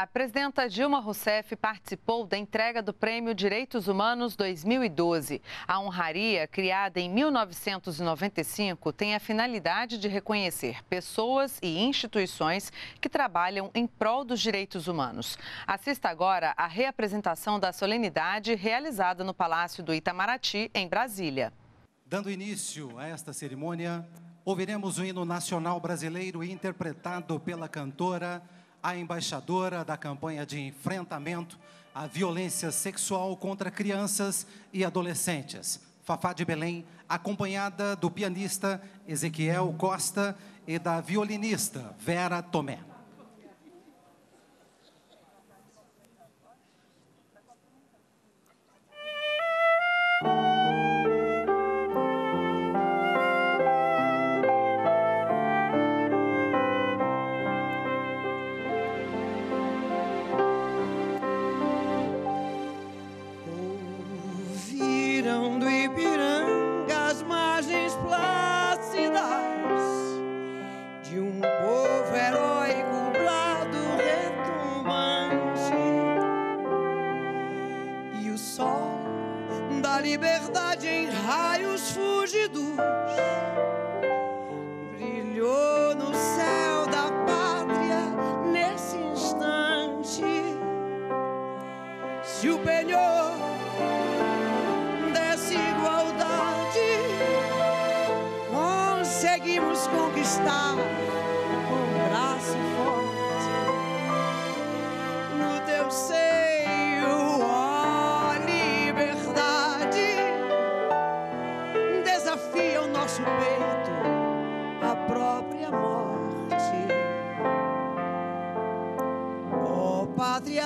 A presidenta Dilma Rousseff participou da entrega do Prêmio Direitos Humanos 2012. A honraria, criada em 1995, tem a finalidade de reconhecer pessoas e instituições que trabalham em prol dos direitos humanos. Assista agora à reapresentação da solenidade realizada no Palácio do Itamaraty, em Brasília. Dando início a esta cerimônia, ouviremos o hino nacional brasileiro interpretado pela cantora a embaixadora da campanha de enfrentamento à violência sexual contra crianças e adolescentes, Fafá de Belém, acompanhada do pianista Ezequiel Costa e da violinista Vera Tomé.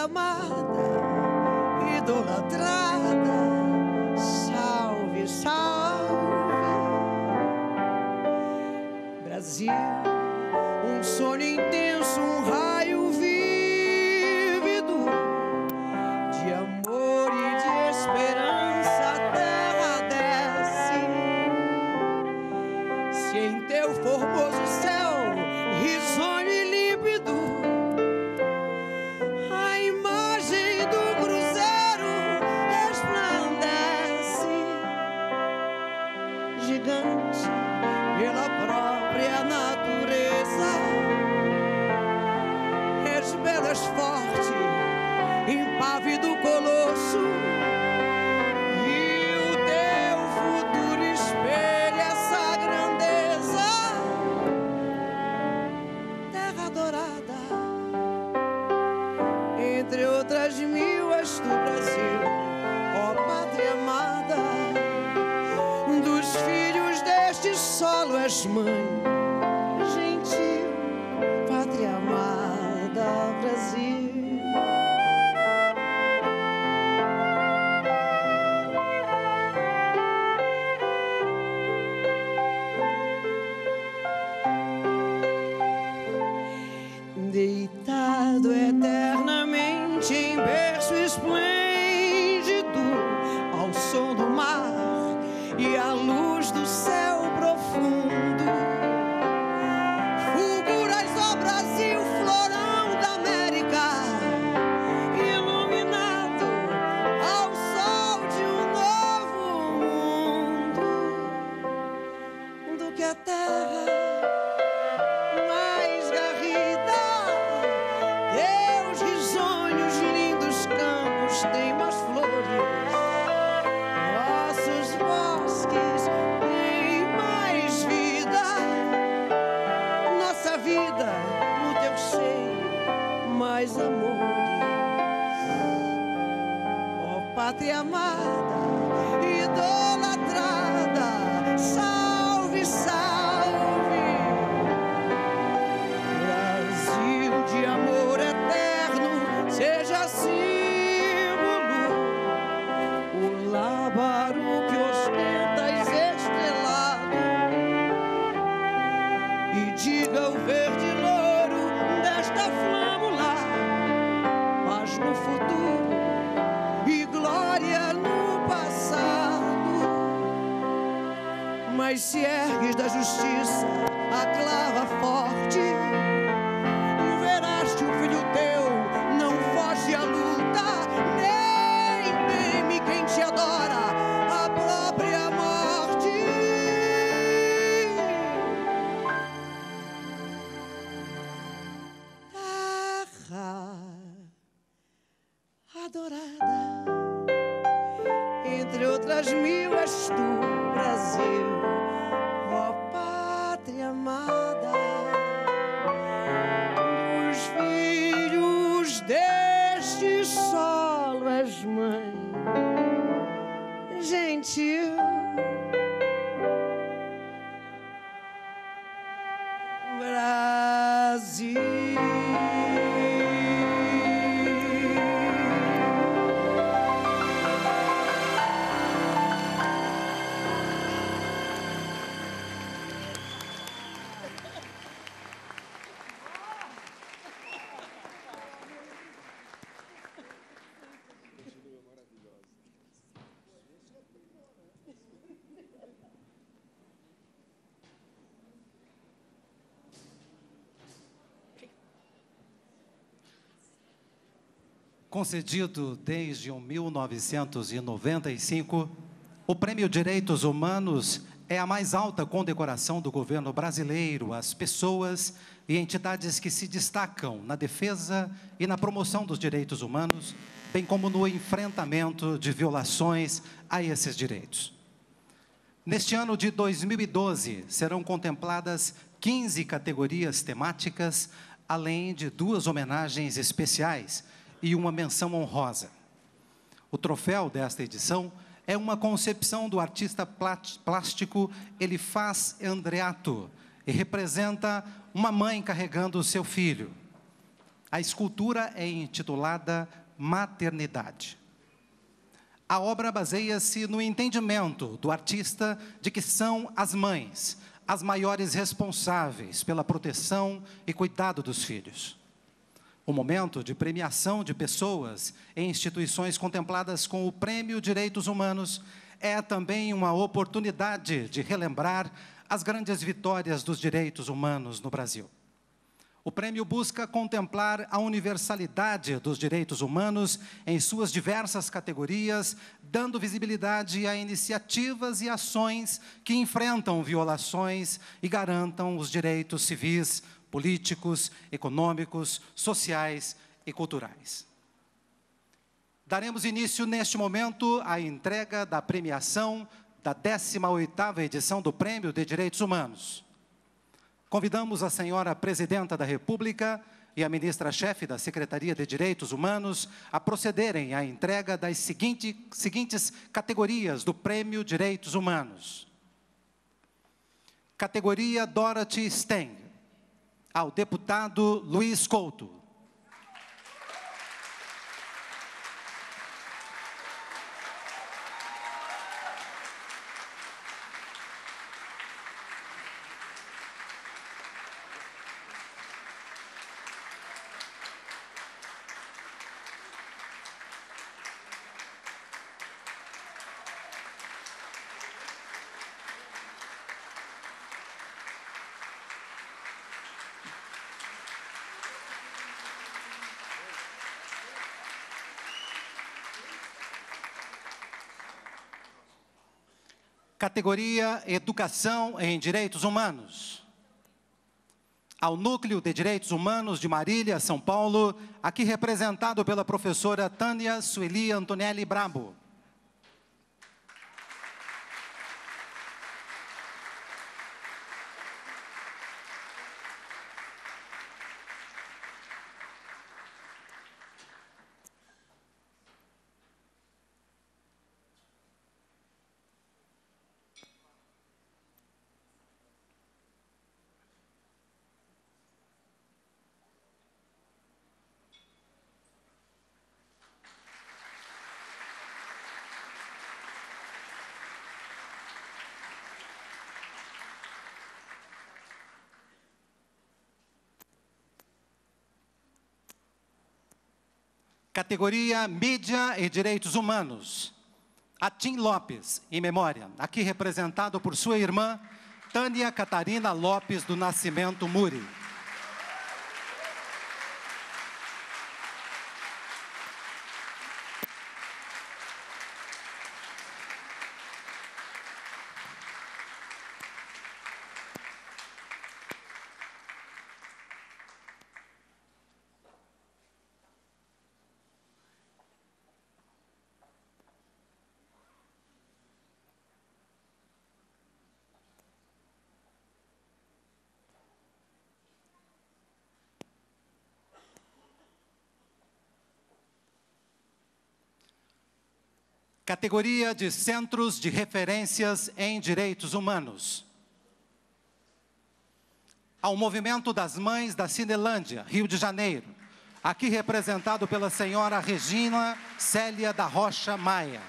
amada, idolatrada, salve, salve, Brasil. Verás o filho teu não concedido desde 1995, o Prêmio Direitos Humanos é a mais alta condecoração do governo brasileiro às pessoas e entidades que se destacam na defesa e na promoção dos direitos humanos, bem como no enfrentamento de violações a esses direitos. Neste ano de 2012, serão contempladas 15 categorias temáticas, além de duas homenagens especiais e uma menção honrosa. O troféu desta edição é uma concepção do artista plástico Elifaz Andreato e representa uma mãe carregando o seu filho. A escultura é intitulada Maternidade. A obra baseia-se no entendimento do artista de que são as mães as maiores responsáveis pela proteção e cuidado dos filhos. O momento de premiação de pessoas em instituições contempladas com o Prêmio Direitos Humanos é também uma oportunidade de relembrar as grandes vitórias dos direitos humanos no Brasil. O prêmio busca contemplar a universalidade dos direitos humanos em suas diversas categorias, dando visibilidade a iniciativas e ações que enfrentam violações e garantam os direitos civis, políticos, econômicos, sociais e culturais. Daremos início neste momento à entrega da premiação da 18ª edição do Prêmio de Direitos Humanos. Convidamos a senhora Presidenta da República e a ministra-chefe da Secretaria de Direitos Humanos a procederem à entrega das seguinte, seguintes categorias do Prêmio Direitos Humanos. Categoria Dorothy Steng ao deputado Luiz Couto. Categoria Educação em Direitos Humanos. Ao Núcleo de Direitos Humanos de Marília, São Paulo, aqui representado pela professora Tânia Sueli Antonelli Brabo. Categoria Mídia e Direitos Humanos. Atim Lopes, em memória, aqui representado por sua irmã, Tânia Catarina Lopes do Nascimento Muri. Categoria de Centros de Referências em Direitos Humanos. Ao Movimento das Mães da Cinelândia, Rio de Janeiro. Aqui representado pela senhora Regina Célia da Rocha Maia.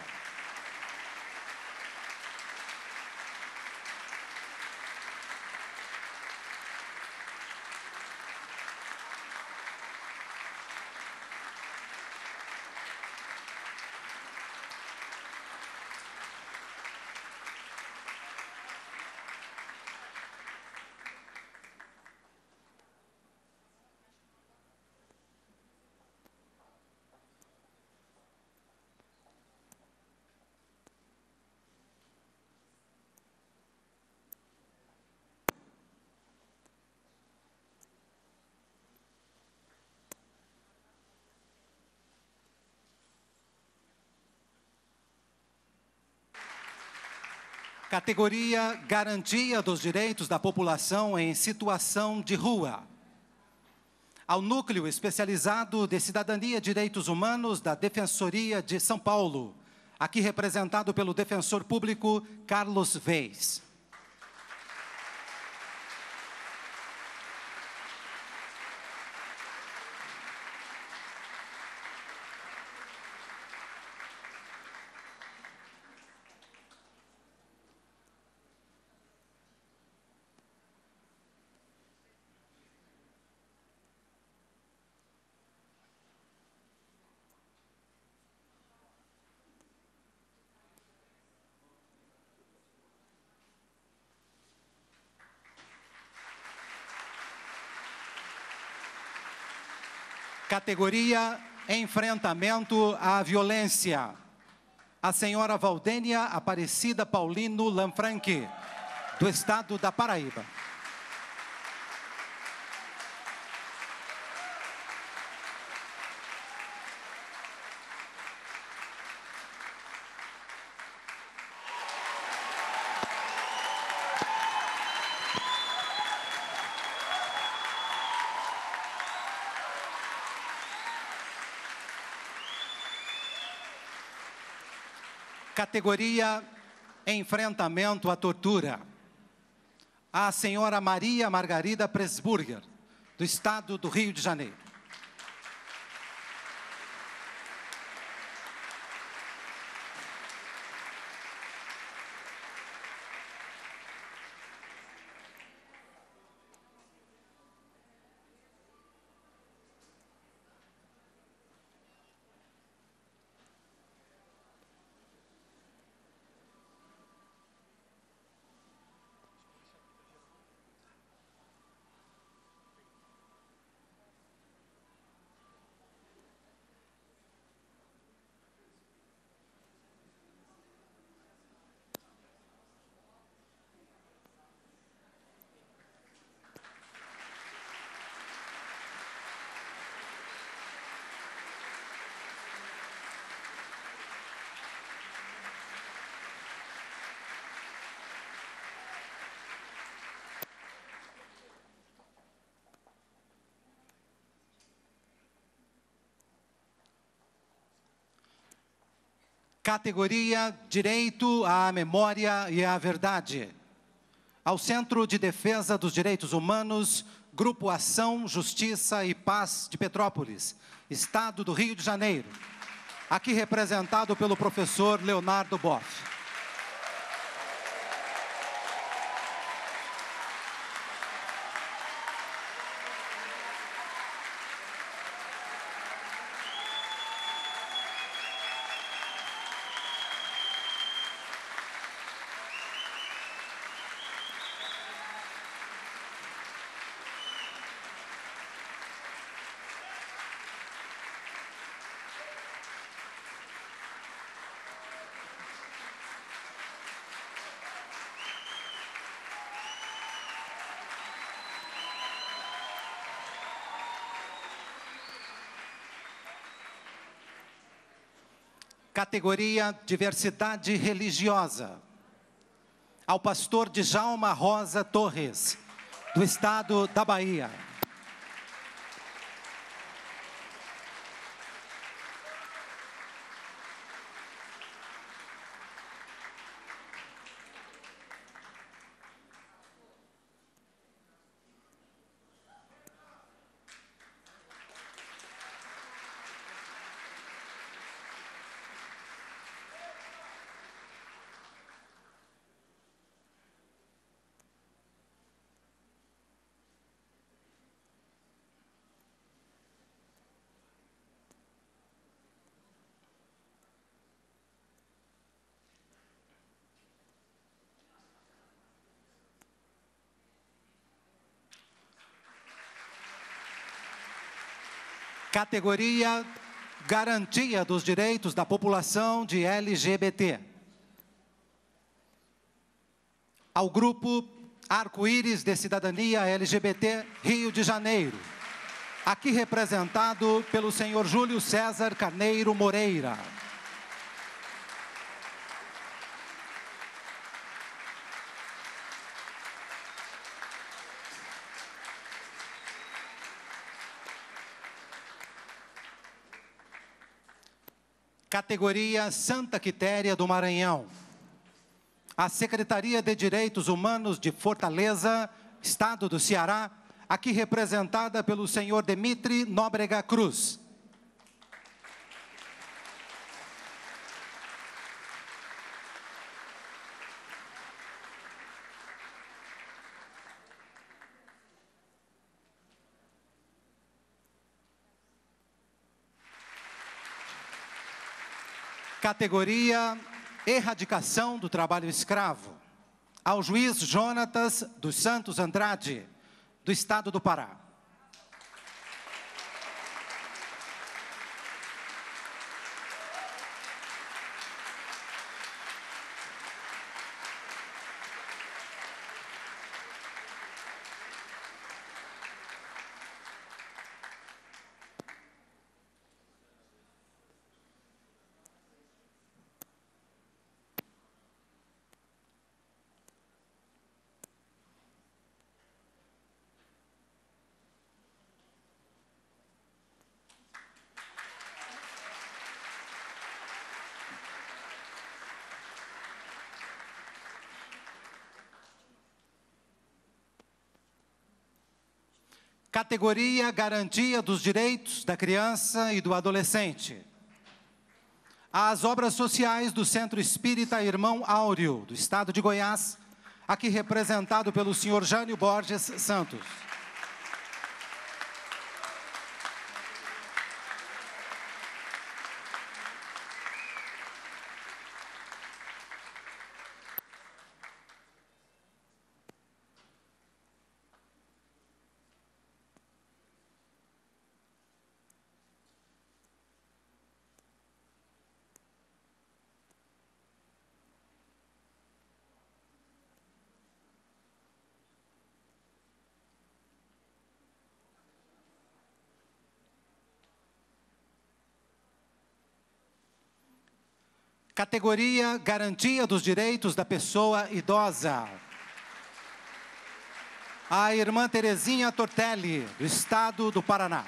Categoria Garantia dos Direitos da População em Situação de Rua. Ao Núcleo Especializado de Cidadania e Direitos Humanos da Defensoria de São Paulo, aqui representado pelo defensor público Carlos Veis. Categoria Enfrentamento à Violência. A senhora Valdênia Aparecida Paulino Lanfranchi, do estado da Paraíba. Categoria Enfrentamento à Tortura. A senhora Maria Margarida Presburger, do estado do Rio de Janeiro. Categoria Direito à Memória e à Verdade. Ao Centro de Defesa dos Direitos Humanos, Grupo Ação, Justiça e Paz de Petrópolis, Estado do Rio de Janeiro. Aqui representado pelo professor Leonardo Boff. Categoria Diversidade Religiosa. Ao pastor Djalma Rosa Torres, do estado da Bahia. Categoria Garantia dos Direitos da População de LGBT. Ao grupo Arco-Íris de Cidadania LGBT Rio de Janeiro. Aqui representado pelo senhor Júlio César Carneiro Moreira. Categoria Santa Quitéria do Maranhão. A Secretaria de Direitos Humanos de Fortaleza, Estado do Ceará, aqui representada pelo senhor Demitri Nóbrega Cruz. Categoria Erradicação do Trabalho Escravo. Ao juiz Jonatas dos Santos Andrade, do Estado do Pará. Categoria Garantia dos Direitos da Criança e do Adolescente. As obras sociais do Centro Espírita Irmão Áureo, do Estado de Goiás, aqui representado pelo senhor Jânio Borges Santos. Categoria Garantia dos Direitos da Pessoa Idosa. A irmã Terezinha Tortelli, do Estado do Paraná.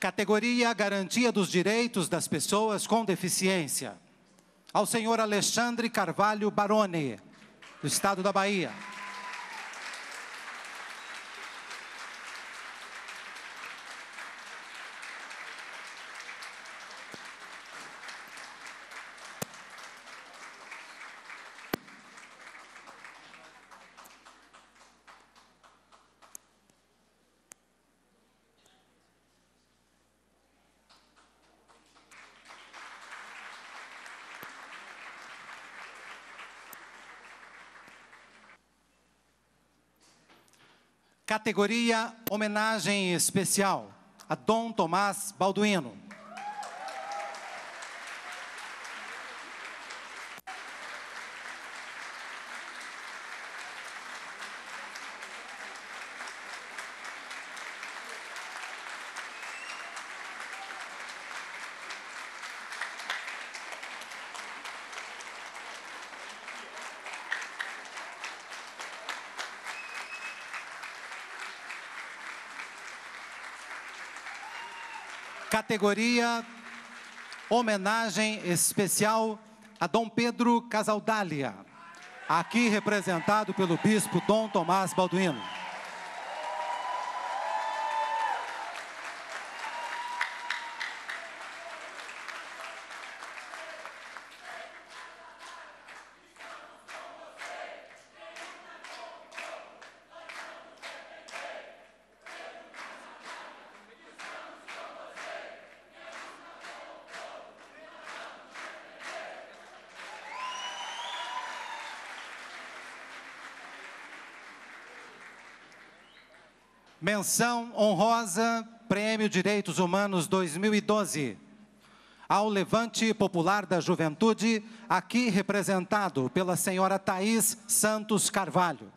Categoria Garantia dos Direitos das Pessoas com Deficiência. Ao senhor Alexandre Carvalho Baroni, do Estado da Bahia. Categoria Homenagem Especial a Dom Tomás Balduino. Categoria Homenagem Especial a Dom Pedro Casaldália. aqui representado pelo bispo Dom Tomás Balduino. Menção honrosa, Prêmio Direitos Humanos 2012. Ao Levante Popular da Juventude, aqui representado pela senhora Thaís Santos Carvalho.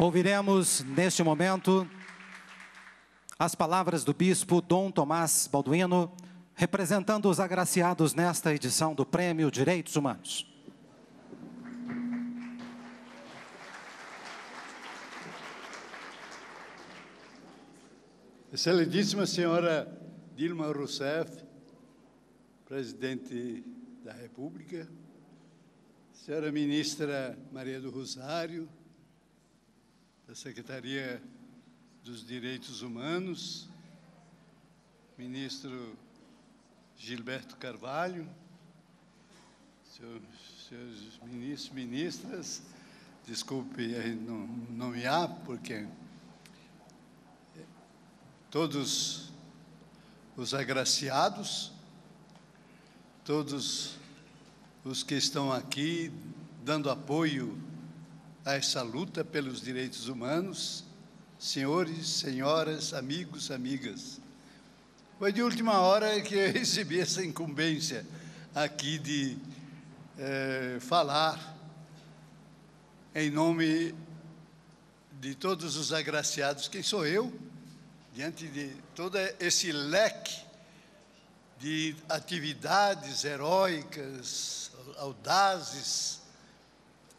Ouviremos neste momento as palavras do bispo Dom Tomás Balduino, representando os agraciados nesta edição do Prêmio Direitos Humanos. Excelentíssima senhora Dilma Rousseff, presidente da República, senhora ministra Maria do Rosário, da Secretaria dos Direitos Humanos, ministro Gilberto Carvalho, seus, ministros, ministras, desculpe não nomear, porque todos os agraciados, todos os que estão aqui dando apoio a essa luta pelos direitos humanos, senhores, senhoras, amigos, amigas. Foi de última hora que eu recebi essa incumbência aqui de é, falar em nome de todos os agraciados. Quem sou eu? Diante de todo esse leque de atividades heróicas, audazes,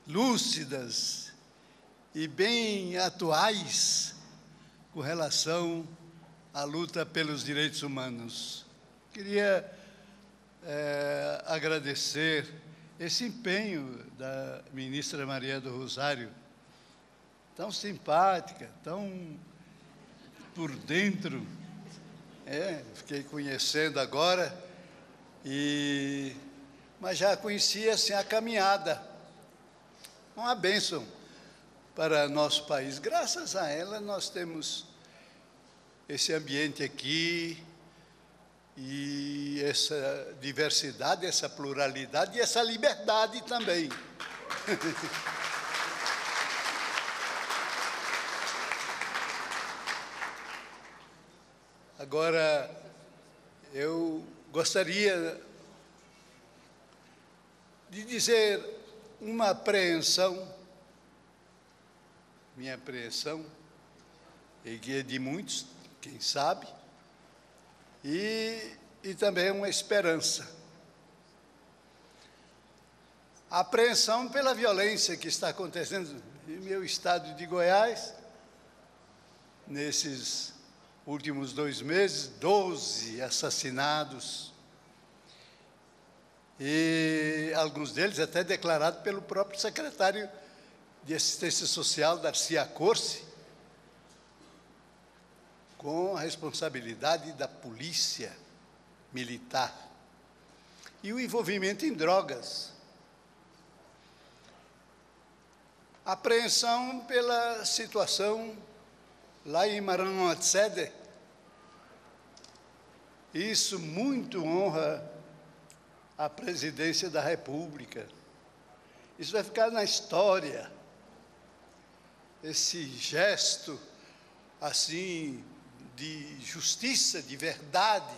lúcidas e bem atuais com relação à luta pelos direitos humanos. Queria é, agradecer esse empenho da ministra Maria do Rosário, tão simpática, tão por dentro, é, fiquei conhecendo agora, e, mas já conhecia assim, a caminhada uma bênção para nosso país. Graças a ela, nós temos esse ambiente aqui e essa diversidade, essa pluralidade e essa liberdade também. Agora, eu gostaria de dizer uma apreensão minha apreensão, e que é de muitos, quem sabe, e, e também uma esperança. A apreensão pela violência que está acontecendo em meu estado de Goiás, nesses últimos dois meses, 12 assassinados, e alguns deles até declarados pelo próprio secretário de Assistência Social, Darcia Corse, com a responsabilidade da polícia militar e o envolvimento em drogas. Apreensão pela situação lá em Maranhão-Atsede. Isso muito honra a presidência da República. Isso vai ficar na história. Esse gesto assim de justiça, de verdade,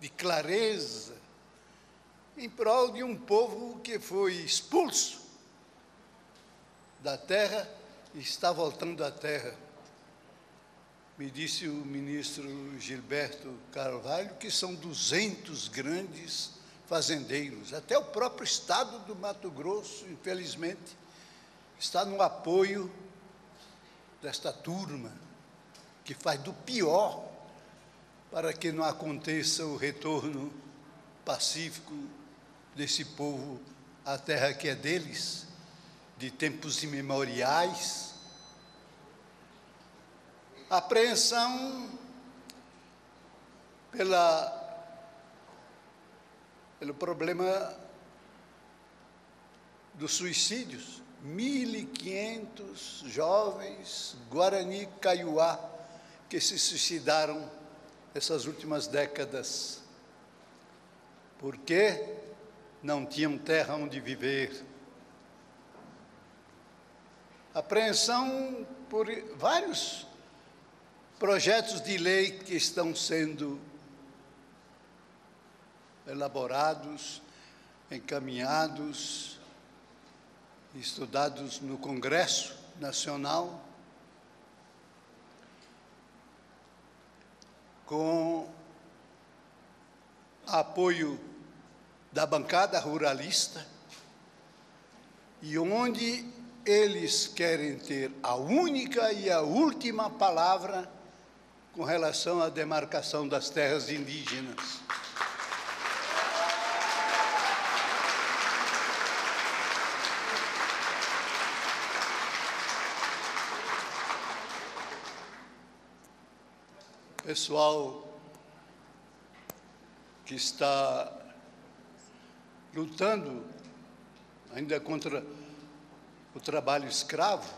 de clareza, em prol de um povo que foi expulso da terra e está voltando à terra. Me disse o ministro Gilberto Carvalho que são 200 grandes fazendeiros. Até o próprio estado do Mato Grosso, infelizmente, está no apoio desta turma que faz do pior para que não aconteça o retorno pacífico desse povo à terra que é deles, de tempos imemoriais. Apreensão pela, pelo problema dos suicídios. 1.500 jovens Guarani Kaiowá que se suicidaram essas últimas décadas, porque não tinham terra onde viver. Apreensão por vários projetos de lei que estão sendo elaborados, encaminhados, estudados no Congresso Nacional com apoio da bancada ruralista e onde eles querem ter a única e a última palavra com relação à demarcação das terras indígenas. Pessoal que está lutando ainda contra o trabalho escravo,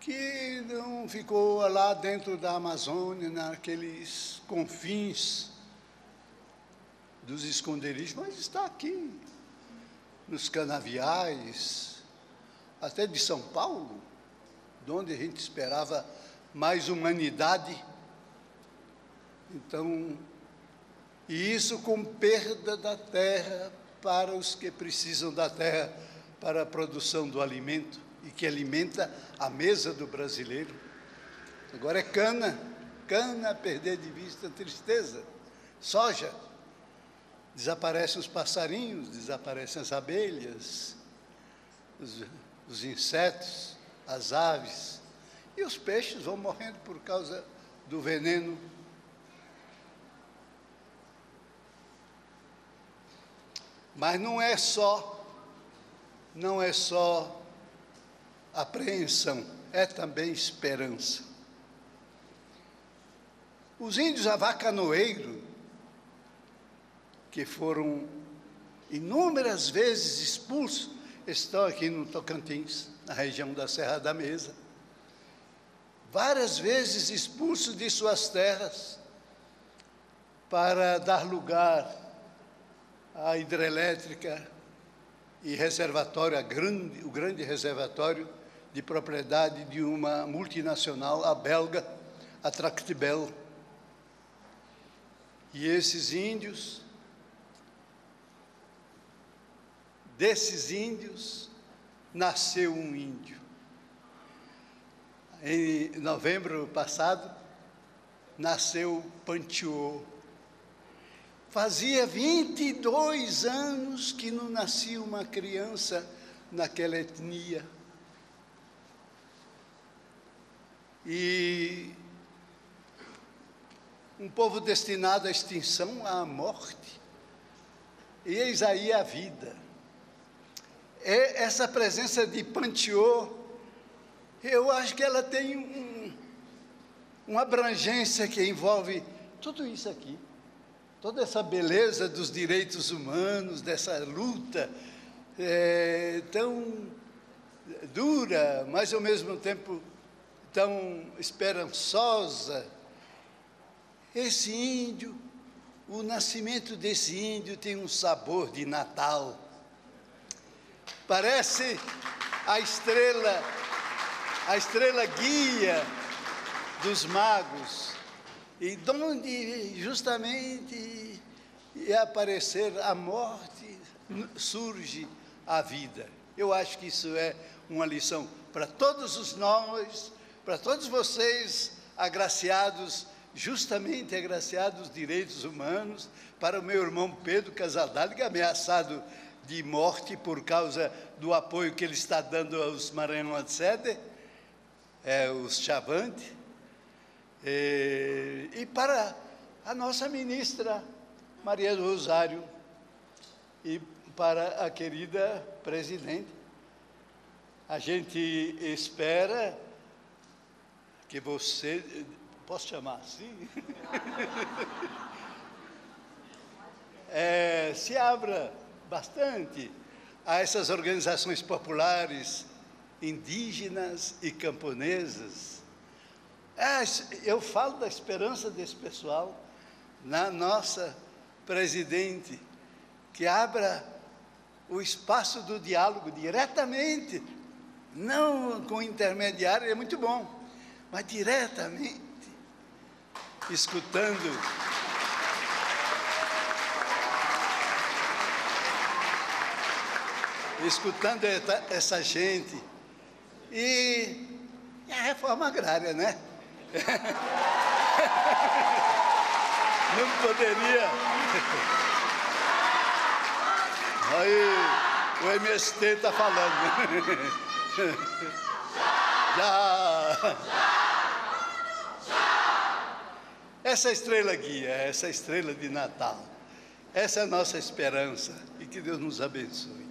que não ficou lá dentro da Amazônia, naqueles confins dos esconderijos, mas está aqui, nos canaviais, até de São Paulo, de onde a gente esperava mais humanidade então, e isso com perda da terra para os que precisam da terra para a produção do alimento e que alimenta a mesa do brasileiro. Agora é cana, cana perder de vista, tristeza. Soja, desaparecem os passarinhos, desaparecem as abelhas, os, os insetos, as aves, e os peixes vão morrendo por causa do veneno Mas não é só, não é só apreensão, é também esperança. Os índios avacanoeiro, que foram inúmeras vezes expulsos, estão aqui no Tocantins, na região da Serra da Mesa. Várias vezes expulsos de suas terras para dar lugar a hidrelétrica e reservatório, grande, o grande reservatório de propriedade de uma multinacional, a belga, a Tractibel. E esses índios, desses índios, nasceu um índio. em novembro passado, nasceu Pantiô. Fazia 22 anos que não nascia uma criança naquela etnia. E um povo destinado à extinção, à morte. E eis aí a vida. É essa presença de Pantiô, eu acho que ela tem um, uma abrangência que envolve tudo isso aqui. Toda essa beleza dos direitos humanos, dessa luta é, tão dura, mas ao mesmo tempo tão esperançosa esse índio, o nascimento desse índio tem um sabor de Natal. Parece a estrela, a estrela guia dos magos, e onde justamente aparecer a morte, surge a vida. Eu acho que isso é uma lição para todos os nós, para todos vocês agraciados justamente agraciado os direitos humanos para o meu irmão Pedro Casadalga, ameaçado de morte por causa do apoio que ele está dando aos Maranhão Sede, é, os Chavante, e, e para a nossa ministra Maria do Rosário e para a querida presidente. A gente espera que você Posso chamar assim? é, se abra bastante a essas organizações populares, indígenas e camponesas. É, eu falo da esperança desse pessoal na nossa presidente, que abra o espaço do diálogo diretamente, não com intermediário, é muito bom, mas diretamente escutando. Escutando essa gente. E, e a reforma agrária, né? Não poderia. Aí, o MST está falando. Já. Essa estrela guia, essa estrela de Natal, essa é a nossa esperança e que Deus nos abençoe.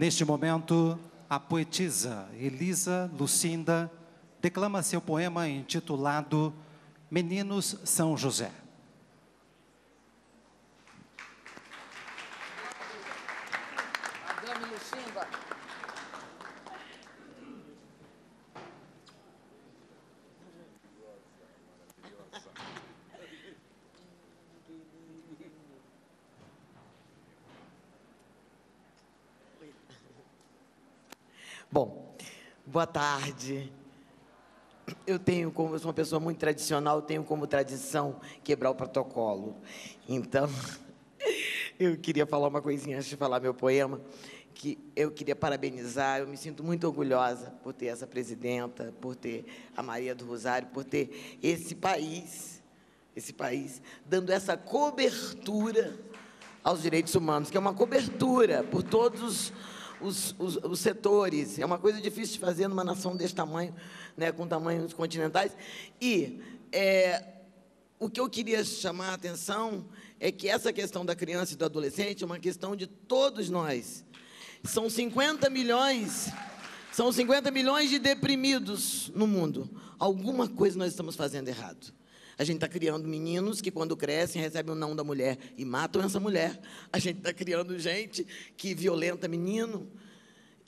Neste momento, a poetisa Elisa Lucinda declama seu poema intitulado Meninos São José. Bom, boa tarde. Eu tenho como, eu sou uma pessoa muito tradicional, tenho como tradição quebrar o protocolo. Então, eu queria falar uma coisinha antes de falar meu poema, que eu queria parabenizar, eu me sinto muito orgulhosa por ter essa presidenta, por ter a Maria do Rosário, por ter esse país, esse país dando essa cobertura aos direitos humanos, que é uma cobertura por todos os, os, os, setores. É uma coisa difícil de fazer numa nação desse tamanho, né, com tamanhos continentais. E é, o que eu queria chamar a atenção é que essa questão da criança e do adolescente é uma questão de todos nós. São 50 milhões, são 50 milhões de deprimidos no mundo. Alguma coisa nós estamos fazendo errado. A gente está criando meninos que, quando crescem, recebem o não da mulher e matam essa mulher. A gente está criando gente que violenta menino.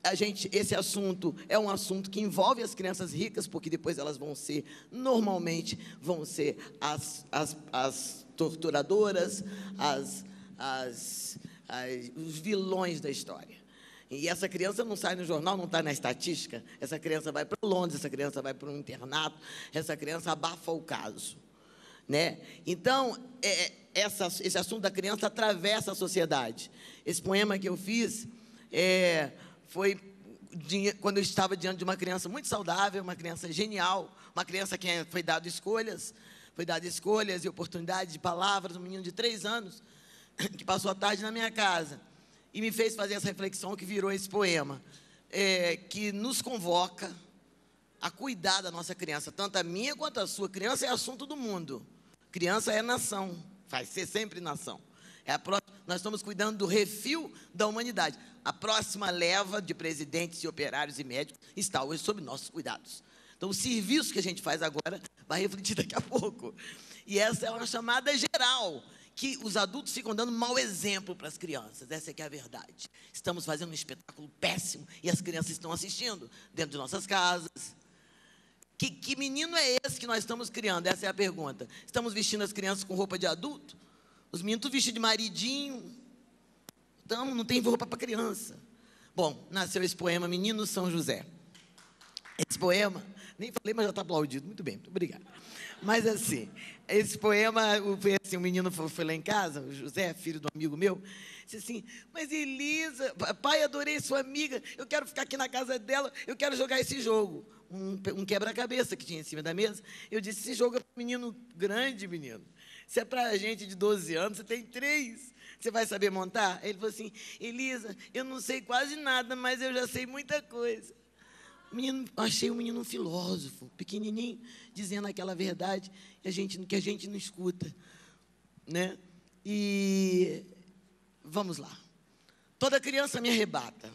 A gente, esse assunto é um assunto que envolve as crianças ricas, porque depois elas vão ser, normalmente, vão ser as, as, as torturadoras, as, as, as, os vilões da história. E essa criança não sai no jornal, não está na estatística. Essa criança vai para Londres, essa criança vai para um internato, essa criança abafa o caso. Né? Então, é, essa, esse assunto da criança atravessa a sociedade. Esse poema que eu fiz é, foi quando eu estava diante de uma criança muito saudável, uma criança genial, uma criança que foi dado escolhas, foi dado escolhas e oportunidades de palavras, um menino de três anos, que passou a tarde na minha casa e me fez fazer essa reflexão que virou esse poema, é, que nos convoca a cuidar da nossa criança, tanto a minha quanto a sua. Criança é assunto do mundo. Criança é nação, vai ser sempre nação. É próxima, nós estamos cuidando do refil da humanidade. A próxima leva de presidentes e operários e médicos está hoje sob nossos cuidados. Então, o serviço que a gente faz agora vai refletir daqui a pouco. E essa é uma chamada geral que os adultos ficam dando mau exemplo para as crianças. Essa é que é a verdade. Estamos fazendo um espetáculo péssimo e as crianças estão assistindo dentro de nossas casas. Que, que menino é esse que nós estamos criando? Essa é a pergunta. Estamos vestindo as crianças com roupa de adulto? Os meninos vestidos de maridinho? Então, não tem roupa para criança. Bom, nasceu esse poema Menino São José. Esse poema, nem falei, mas já está aplaudido. Muito bem, muito obrigado. Mas assim, esse poema, foi assim, um menino foi lá em casa, o José, filho do amigo meu, disse assim, mas Elisa, pai, adorei sua amiga, eu quero ficar aqui na casa dela, eu quero jogar esse jogo. Um, um quebra-cabeça que tinha em cima da mesa. Eu disse, esse jogo é para menino grande, menino. Se é para gente de 12 anos, você tem três. Você vai saber montar? Ele falou assim, Elisa, eu não sei quase nada, mas eu já sei muita coisa. Menino, achei o um menino um filósofo, pequenininho, dizendo aquela verdade que a gente, que a gente não escuta. Né? E vamos lá. Toda criança me arrebata.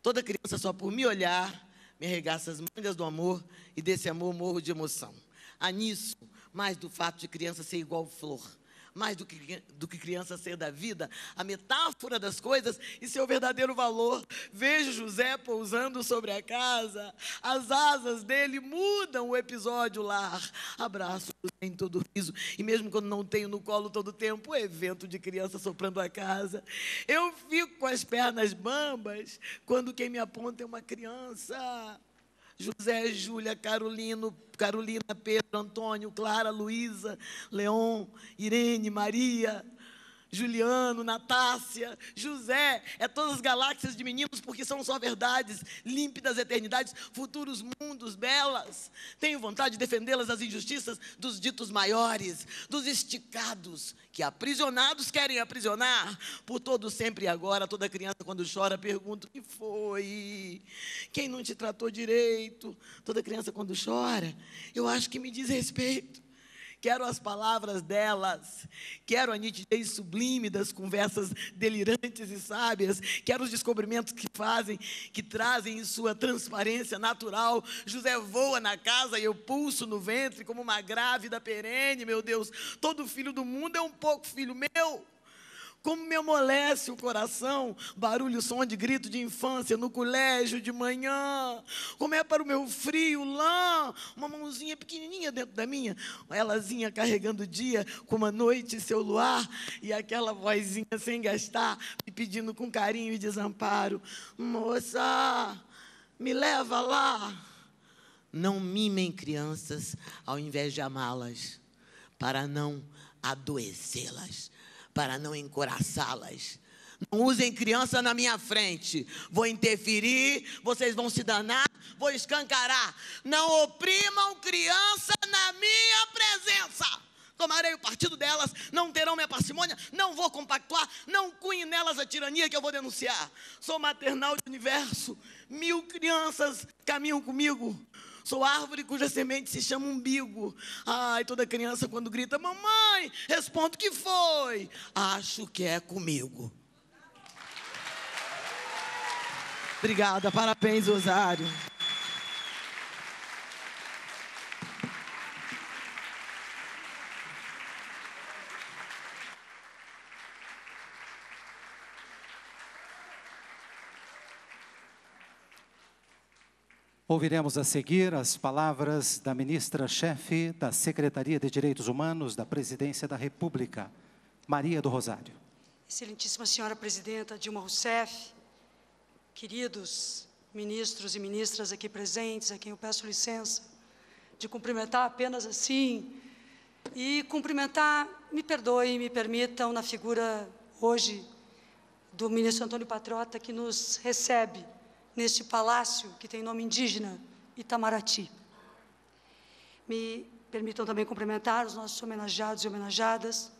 Toda criança só por me olhar, me arregaça as mangas do amor e desse amor morro de emoção. Há nisso mais do fato de criança ser igual flor mais do que, do que criança ser da vida, a metáfora das coisas e seu verdadeiro valor. Vejo José pousando sobre a casa, as asas dele mudam o episódio lá. Abraço em todo riso, e mesmo quando não tenho no colo todo o tempo, o evento de criança soprando a casa. Eu fico com as pernas bambas quando quem me aponta é uma criança. José, Júlia, Carolino, Carolina, Pedro, Antônio, Clara, Luísa, Leon, Irene, Maria, Juliano, Natácia, José, é todas as galáxias de meninos, porque são só verdades, límpidas eternidades, futuros mundos, belas. Tenho vontade de defendê-las das injustiças dos ditos maiores, dos esticados, que aprisionados querem aprisionar. Por todo sempre e agora, toda criança quando chora pergunta: o que foi? Quem não te tratou direito? Toda criança quando chora, eu acho que me diz respeito quero as palavras delas, quero a nitidez sublime das conversas delirantes e sábias, quero os descobrimentos que fazem, que trazem em sua transparência natural. José voa na casa e eu pulso no ventre como uma grávida perene, meu Deus. Todo filho do mundo é um pouco filho meu. Como me amolece o coração, barulho, som de grito de infância no colégio de manhã. Como é para o meu frio, lã, uma mãozinha pequenininha dentro da minha, elazinha carregando o dia, com uma noite seu luar, e aquela vozinha sem gastar, me pedindo com carinho e desamparo: Moça, me leva lá. Não mimem crianças ao invés de amá-las, para não adoecê-las para não encoraçá-las. Não usem criança na minha frente. Vou interferir, vocês vão se danar, vou escancarar. Não oprimam criança na minha presença. Tomarei o partido delas, não terão minha parcimônia, não vou compactuar, não cunhe nelas a tirania que eu vou denunciar. Sou maternal de universo, mil crianças caminham comigo. Sou árvore cuja semente se chama umbigo. Ai, toda criança quando grita, mamãe, respondo que foi. Acho que é comigo. Obrigada, parabéns, Rosário. Ouviremos a seguir as palavras da ministra-chefe da Secretaria de Direitos Humanos da Presidência da República, Maria do Rosário. Excelentíssima Senhora Presidenta Dilma Rousseff, queridos ministros e ministras aqui presentes, a quem eu peço licença de cumprimentar apenas assim, e cumprimentar, me perdoe, me permitam, na figura hoje do ministro Antônio Patriota, que nos recebe neste palácio que tem nome indígena, Itamaraty. Me permitam também cumprimentar os nossos homenageados e homenageadas,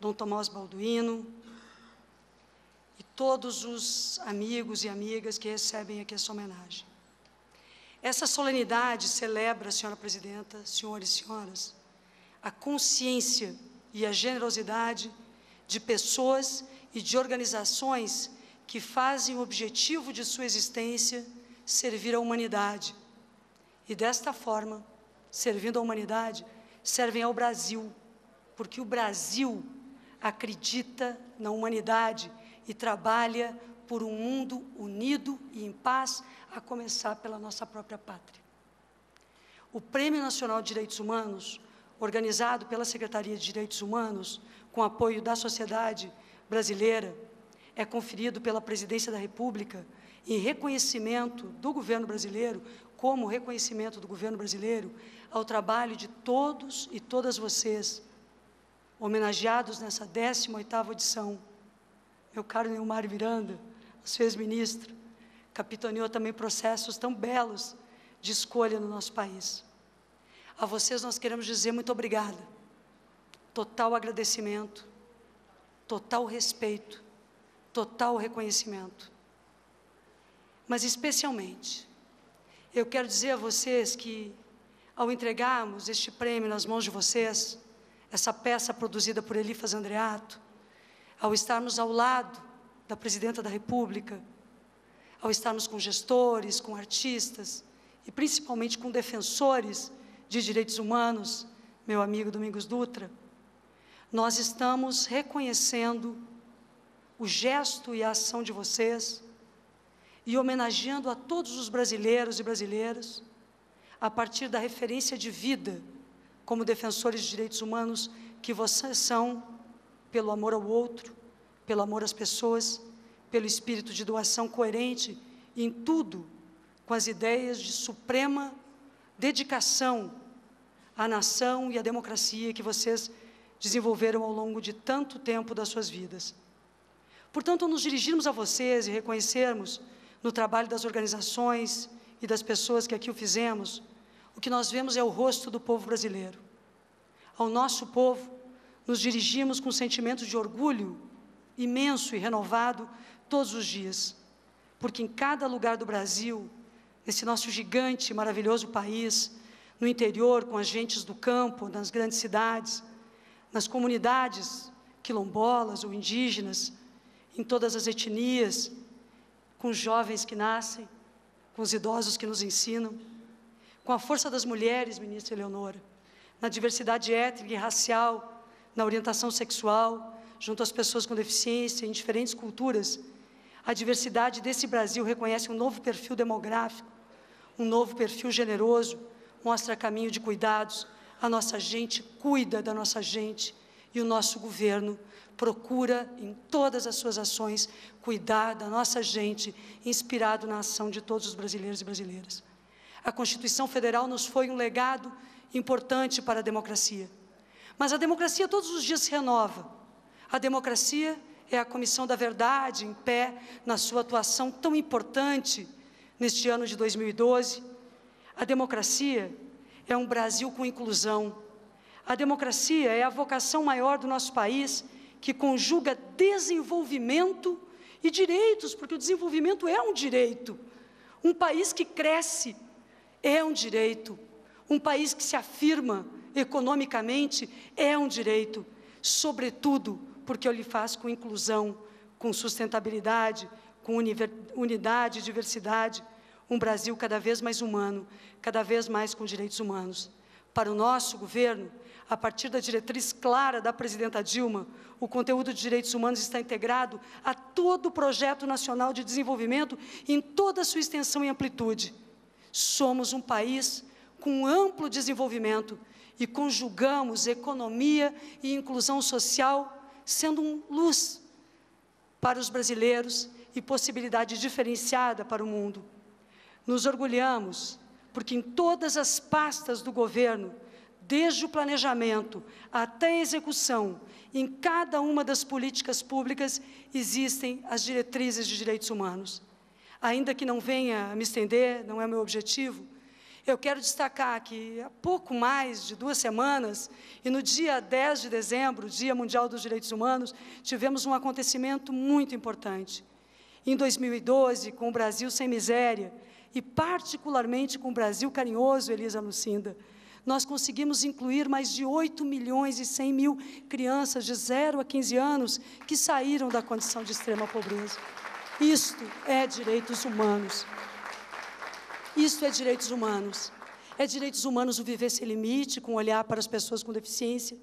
Dom Tomás Balduino, e todos os amigos e amigas que recebem aqui essa homenagem. Essa solenidade celebra, senhora presidenta, senhores e senhoras, a consciência e a generosidade de pessoas e de organizações que fazem o objetivo de sua existência servir a humanidade. E desta forma, servindo a humanidade, servem ao Brasil, porque o Brasil acredita na humanidade e trabalha por um mundo unido e em paz, a começar pela nossa própria pátria. O Prêmio Nacional de Direitos Humanos, organizado pela Secretaria de Direitos Humanos, com apoio da sociedade brasileira, é conferido pela Presidência da República em reconhecimento do governo brasileiro, como reconhecimento do governo brasileiro ao trabalho de todos e todas vocês, homenageados nessa 18ª edição meu caro Neumar Miranda, nosso ex-ministro, capitaneou também processos tão belos de escolha no nosso país. A vocês nós queremos dizer muito obrigada. Total agradecimento, total respeito, total reconhecimento. Mas especialmente, eu quero dizer a vocês que ao entregarmos este prêmio nas mãos de vocês, essa peça produzida por Elifas Andreato, ao estarmos ao lado da presidenta da República, ao estarmos com gestores, com artistas e principalmente com defensores de direitos humanos, meu amigo Domingos Dutra, nós estamos reconhecendo o gesto e a ação de vocês e homenageando a todos os brasileiros e brasileiras a partir da referência de vida como defensores de direitos humanos que vocês são pelo amor ao outro, pelo amor às pessoas, pelo espírito de doação coerente em tudo, com as ideias de suprema dedicação à nação e à democracia que vocês desenvolveram ao longo de tanto tempo das suas vidas. Portanto, ao nos dirigirmos a vocês e reconhecermos no trabalho das organizações e das pessoas que aqui o fizemos, o que nós vemos é o rosto do povo brasileiro. Ao nosso povo, nos dirigimos com sentimento de orgulho imenso e renovado todos os dias, porque em cada lugar do Brasil, nesse nosso gigante e maravilhoso país, no interior, com as gentes do campo, nas grandes cidades, nas comunidades quilombolas ou indígenas, em todas as etnias, com os jovens que nascem, com os idosos que nos ensinam, com a força das mulheres, ministra Eleonora, na diversidade étnica e racial, na orientação sexual, junto às pessoas com deficiência, em diferentes culturas. A diversidade desse Brasil reconhece um novo perfil demográfico, um novo perfil generoso, mostra caminho de cuidados. A nossa gente cuida da nossa gente e o nosso governo procura, em todas as suas ações, cuidar da nossa gente, inspirado na ação de todos os brasileiros e brasileiras. A Constituição Federal nos foi um legado importante para a democracia. Mas a democracia todos os dias se renova. A democracia é a Comissão da Verdade em pé na sua atuação tão importante neste ano de 2012. A democracia é um Brasil com inclusão. A democracia é a vocação maior do nosso país que conjuga desenvolvimento e direitos, porque o desenvolvimento é um direito. Um país que cresce é um direito. Um país que se afirma economicamente é um direito, sobretudo porque ele faz com inclusão, com sustentabilidade, com unidade diversidade, um Brasil cada vez mais humano, cada vez mais com direitos humanos. Para o nosso governo, a partir da diretriz clara da presidenta Dilma, o conteúdo de direitos humanos está integrado a todo o projeto nacional de desenvolvimento em toda a sua extensão e amplitude. Somos um país com amplo desenvolvimento e conjugamos economia e inclusão social, sendo um luz para os brasileiros e possibilidade diferenciada para o mundo. Nos orgulhamos porque em todas as pastas do governo, desde o planejamento até a execução, em cada uma das políticas públicas existem as diretrizes de direitos humanos. Ainda que não venha a me estender, não é meu objetivo, eu quero destacar que há pouco mais de duas semanas, e no dia 10 de dezembro, Dia Mundial dos Direitos Humanos, tivemos um acontecimento muito importante. Em 2012, com o Brasil Sem Miséria, e particularmente com o Brasil Carinhoso, Elisa Lucinda, nós conseguimos incluir mais de 8 milhões e 100 mil crianças de 0 a 15 anos que saíram da condição de extrema pobreza. Isto é direitos humanos. Isto é direitos humanos. É direitos humanos o viver sem limite, com olhar para as pessoas com deficiência,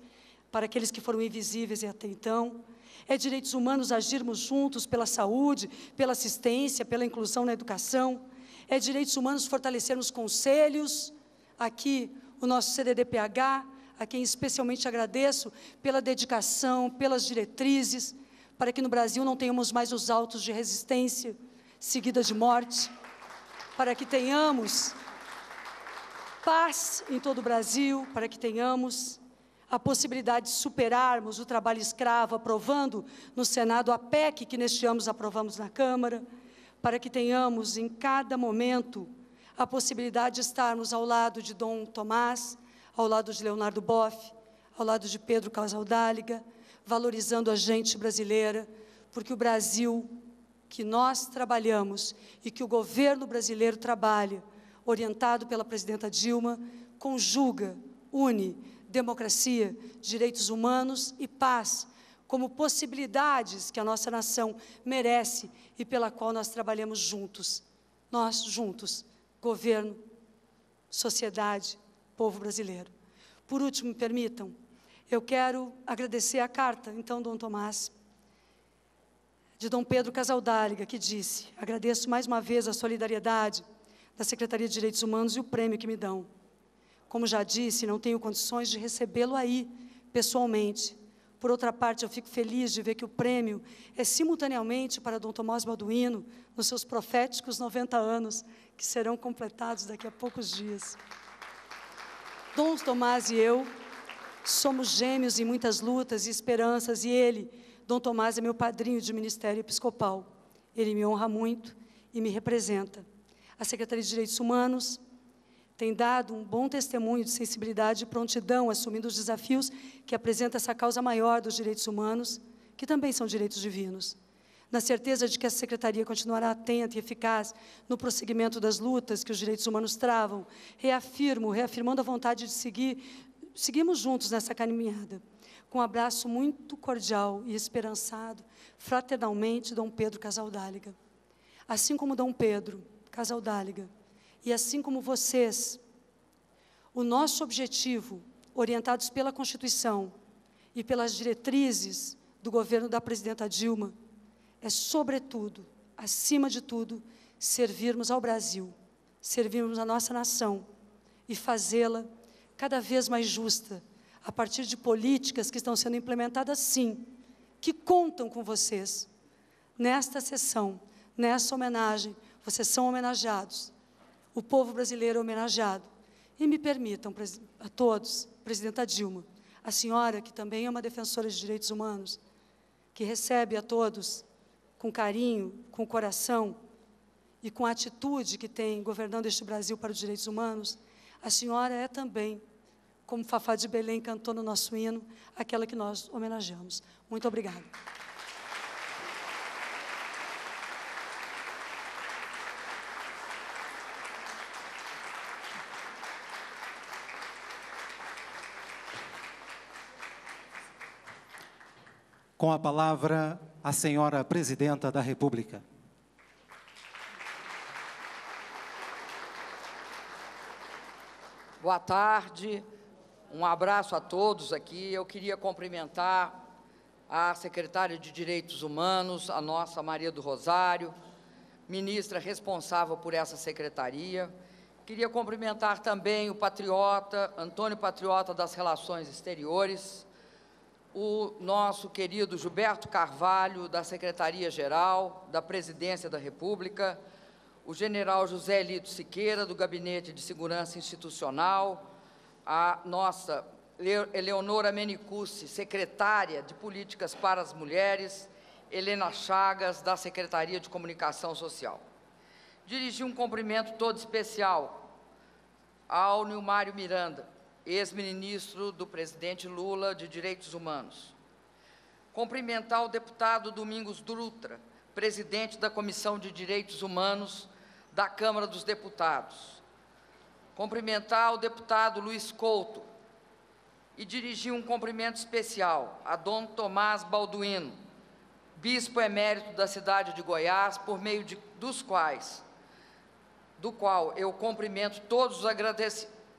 para aqueles que foram invisíveis até então. É direitos humanos agirmos juntos pela saúde, pela assistência, pela inclusão na educação. É direitos humanos fortalecermos conselhos. Aqui, o nosso CDDPH, a quem especialmente agradeço pela dedicação, pelas diretrizes, para que no Brasil não tenhamos mais os autos de resistência seguida de morte, para que tenhamos paz em todo o Brasil, para que tenhamos a possibilidade de superarmos o trabalho escravo, aprovando no Senado a PEC que neste ano aprovamos na Câmara, para que tenhamos em cada momento a possibilidade de estarmos ao lado de Dom Tomás, ao lado de Leonardo Boff, ao lado de Pedro Casaldáliga, valorizando a gente brasileira, porque o Brasil que nós trabalhamos e que o governo brasileiro trabalha, orientado pela presidenta Dilma, conjuga, une democracia, direitos humanos e paz como possibilidades que a nossa nação merece e pela qual nós trabalhamos juntos. Nós juntos governo, sociedade, povo brasileiro. Por último, permitam, eu quero agradecer a carta, então, Dom Tomás, de Dom Pedro Casaldáliga, que disse: Agradeço mais uma vez a solidariedade da Secretaria de Direitos Humanos e o prêmio que me dão. Como já disse, não tenho condições de recebê-lo aí, pessoalmente, por outra parte, eu fico feliz de ver que o prêmio é simultaneamente para Dom Tomás Balduino, nos seus proféticos 90 anos, que serão completados daqui a poucos dias. Dom Tomás e eu somos gêmeos em muitas lutas e esperanças, e ele, Dom Tomás, é meu padrinho de ministério episcopal. Ele me honra muito e me representa. A Secretaria de Direitos Humanos, tem dado um bom testemunho de sensibilidade e prontidão, assumindo os desafios que apresenta essa causa maior dos direitos humanos, que também são direitos divinos. Na certeza de que essa secretaria continuará atenta e eficaz no prosseguimento das lutas que os direitos humanos travam, reafirmo, reafirmando a vontade de seguir, seguimos juntos nessa caminhada. Com um abraço muito cordial e esperançado, fraternalmente, Dom Pedro Casaldáliga. Assim como Dom Pedro Casaldáliga, e assim como vocês, o nosso objetivo, orientados pela Constituição e pelas diretrizes do governo da presidenta Dilma, é, sobretudo, acima de tudo, servirmos ao Brasil, servirmos a nossa nação e fazê-la cada vez mais justa, a partir de políticas que estão sendo implementadas, sim, que contam com vocês. Nesta sessão, nessa homenagem, vocês são homenageados o povo brasileiro homenageado. E me permitam, a todos, Presidenta Dilma, a senhora, que também é uma defensora de direitos humanos, que recebe a todos com carinho, com coração e com a atitude que tem governando este Brasil para os direitos humanos, a senhora é também, como Fafá de Belém cantou no nosso hino, aquela que nós homenageamos. Muito obrigada. Com a palavra, a senhora presidenta da República. Boa tarde, um abraço a todos aqui. Eu queria cumprimentar a secretária de Direitos Humanos, a nossa Maria do Rosário, ministra responsável por essa secretaria. Queria cumprimentar também o patriota, Antônio Patriota das Relações Exteriores, o nosso querido Gilberto Carvalho, da Secretaria-Geral da Presidência da República, o general José Lito Siqueira, do Gabinete de Segurança Institucional, a nossa Eleonora Menicucci, secretária de Políticas para as Mulheres, Helena Chagas, da Secretaria de Comunicação Social. Dirigi um cumprimento todo especial ao Nilmário Miranda, ex-ministro do presidente Lula de Direitos Humanos. Cumprimentar o deputado Domingos Dutra, presidente da Comissão de Direitos Humanos da Câmara dos Deputados. Cumprimentar o deputado Luiz Couto e dirigir um cumprimento especial a Dom Tomás Balduino, bispo emérito da cidade de Goiás, por meio de, dos quais, do qual eu cumprimento todos os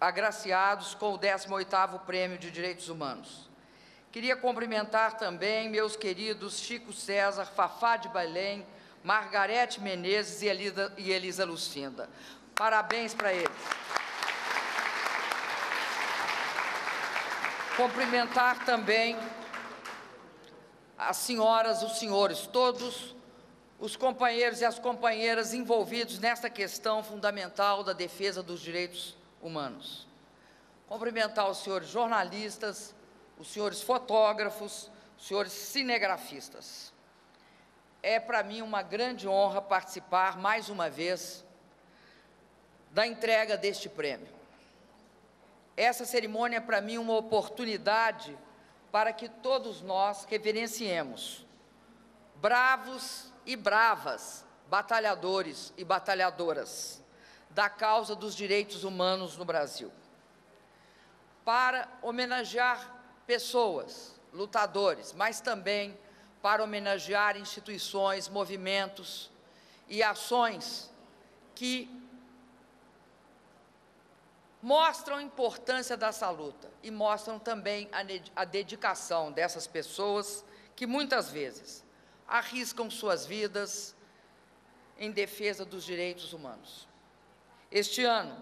agraciados com o 18º Prêmio de Direitos Humanos. Queria cumprimentar também meus queridos Chico César, Fafá de Belém, Margarete Menezes e Elisa, e Elisa Lucinda. Parabéns para eles. Cumprimentar também as senhoras, os senhores, todos os companheiros e as companheiras envolvidos nesta questão fundamental da defesa dos direitos humanos. Cumprimentar os senhores jornalistas, os senhores fotógrafos, os senhores cinegrafistas. É para mim uma grande honra participar mais uma vez da entrega deste prêmio. Essa cerimônia é para mim uma oportunidade para que todos nós reverenciemos bravos e bravas batalhadores e batalhadoras da causa dos direitos humanos no Brasil. Para homenagear pessoas, lutadores, mas também para homenagear instituições, movimentos e ações que mostram a importância dessa luta e mostram também a, dedicação dessas pessoas que muitas vezes arriscam suas vidas em defesa dos direitos humanos. Este ano,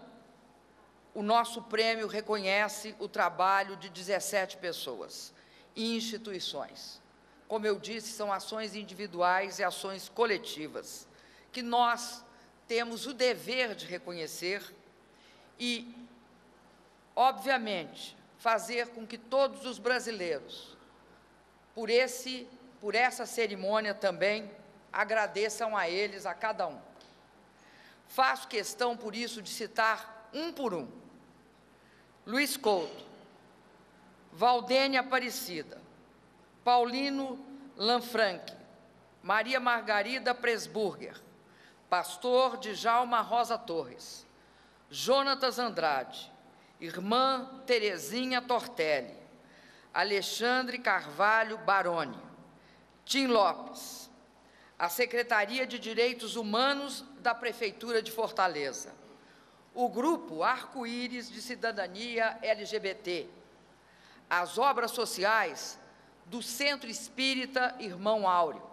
o nosso prêmio reconhece o trabalho de 17 pessoas e instituições. Como eu disse, são ações individuais e ações coletivas que nós temos o dever de reconhecer e obviamente, fazer com que todos os brasileiros, por, esse, por essa cerimônia também, agradeçam a eles, a cada um. Faço questão, por isso, de citar um por um. Luiz Couto, Valdênia Aparecida, Paulino Lanfranchi, Maria Margarida Presburger, Pastor Djalma Rosa Torres, Jonatas Andrade, Irmã Terezinha Tortelli, Alexandre Carvalho Baroni, Tim Lopes, a Secretaria de Direitos Humanos da Prefeitura de Fortaleza, o Grupo Arco-Íris de Cidadania LGBT, as obras sociais do Centro Espírita Irmão Áureo,